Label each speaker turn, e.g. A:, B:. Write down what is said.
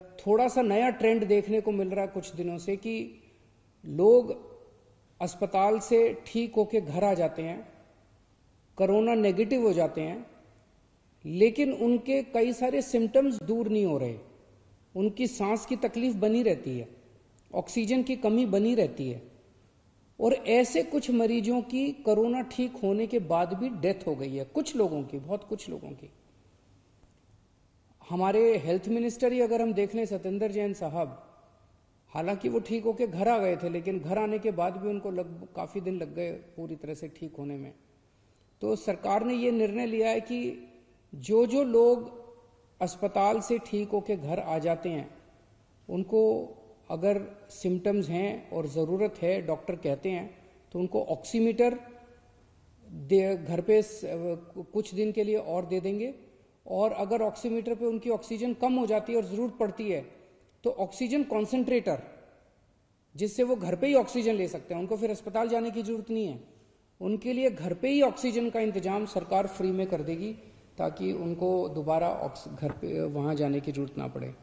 A: थोड़ा सा नया ट्रेंड देखने को मिल रहा है कुछ दिनों से कि लोग अस्पताल से ठीक होके घर आ जाते हैं, कोरोना नेगेटिव हो जाते हैं, लेकिन उनके कई सारे सिम्टम्स दूर नहीं हो रहे। उनकी सांस की तकलीफ़ बनी रहती है ऑक्सीजन की कमी बनी रहती है। और ऐसे कुछ मरीजों की कोरोना ठीक होने के बाद भी डेथ हो गई है, कुछ लोगों की, बहुत कुछ लोगों की। हमारे हेल्थ मिनिस्टर ही अगर हम देख लें सत्येंद्र जैन साहब, हालाँकि वो ठीक होके घर आ गए थे, लेकिन घर आने के बाद भी उनको लग, काफ़ी दिन लग गए पूरी तरह से ठीक होने में। तो सरकार ने ये निर्णय लिया है कि जो जो लोग अस्पताल से ठीक होके घर आ जाते हैं, उनको अगर सिम्टम्स हैं और ज़रूरत है डॉक्टर कहते हैं तो उनको ऑक्सीमीटर घर पे कुछ दिन के लिए और दे देंगे। और अगर ऑक्सीमीटर पे उनकी ऑक्सीजन कम हो जाती है और ज़रूरत पड़ती है तो ऑक्सीजन कॉन्सेंट्रेटर जिससे वो घर पे ही ऑक्सीजन ले सकते हैं। उनको फिर अस्पताल जाने की ज़रूरत नहीं है। उनके लिए घर पे ही ऑक्सीजन का इंतज़ाम सरकार फ्री में कर देगी, ताकि उनको दोबारा घर पे, वहाँ जाने की ज़रूरत ना पड़े।